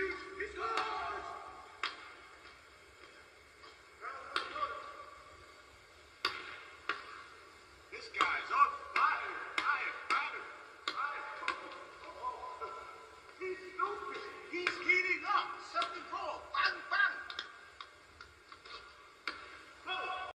Shoot! He's gone!